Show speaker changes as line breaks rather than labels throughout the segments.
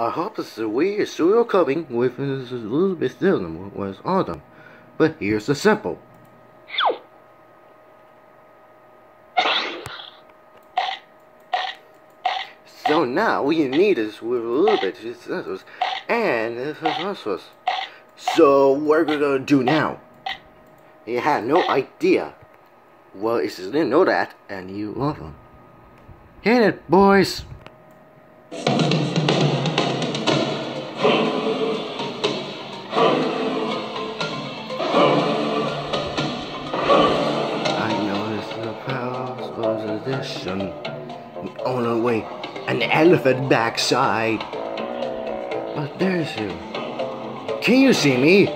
I hope this is we serial coming with a little bit still than was them. But here's the simple. So now we need is with a little bit of sensors and phosphorus. So what are we gonna do now? You had no idea. Well, you didn't know that, and you love them. Hit it, boys! Palace and. On the way, an elephant backside. But there's you. Can you see me?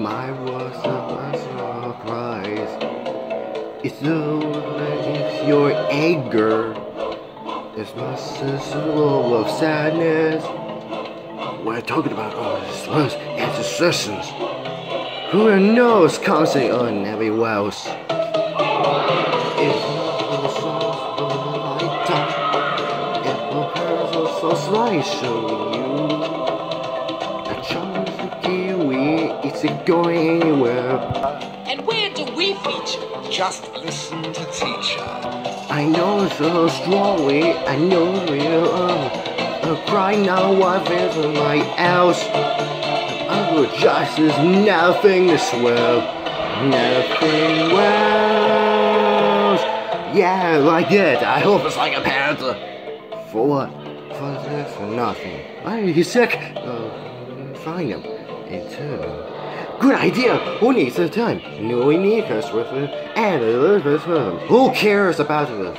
My was a surprise. It's no, it's your anger. It's my sizzle of sadness. We're talking about all this and suspicions. Who knows constantly on every wells? It's prepares a I show you. A chance to kiwi, is it going anywhere?
And where do we feature?
Just listen to teacher.
I know so strongly, I know we're uh, uh, crying now, what is my else? I will just is nothing to swell, nothing wells. Yeah, like it. I hope it's like a panther. For what? For this or nothing. Why are you sick? Uh, find him. In turn. Good idea. Who needs the time? No, we need us with it and a little bit of him. Who cares about it?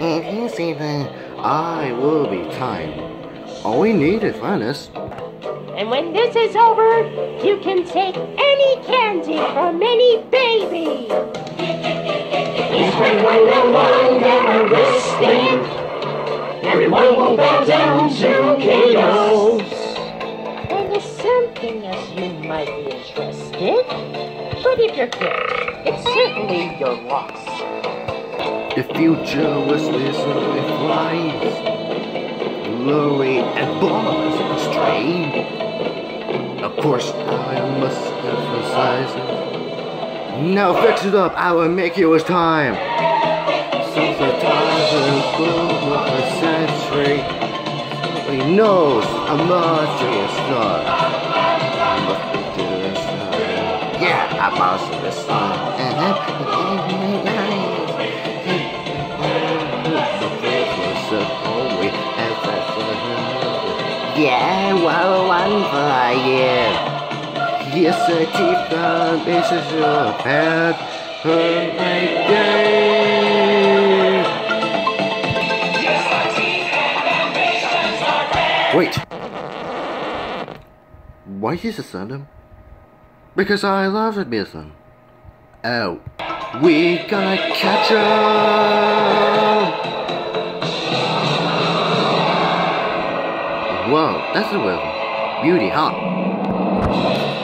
If you see that, I will be time. All we need is funness.
And when this is over, you can take any candy from any baby.
Everyone will mind our wrestling. Everyone will bow down to chaos.
And there's something else you might be interested. But if you're good, it's certainly your loss.
The future was this with flies. Glory and bombs astray. Of course, I must emphasize. Now fix it up, I will make you his time. Since the times of gloom of a knows not just star. This time. Yeah, I must be this time. Yeah, well, one for you. Yes, a teeth gun, this is your path. Her right there. Wait. Why is it Sunday? Because I love it, Mason. Oh, we gonna catch up. Whoa, that's a rhythm. Beauty, huh?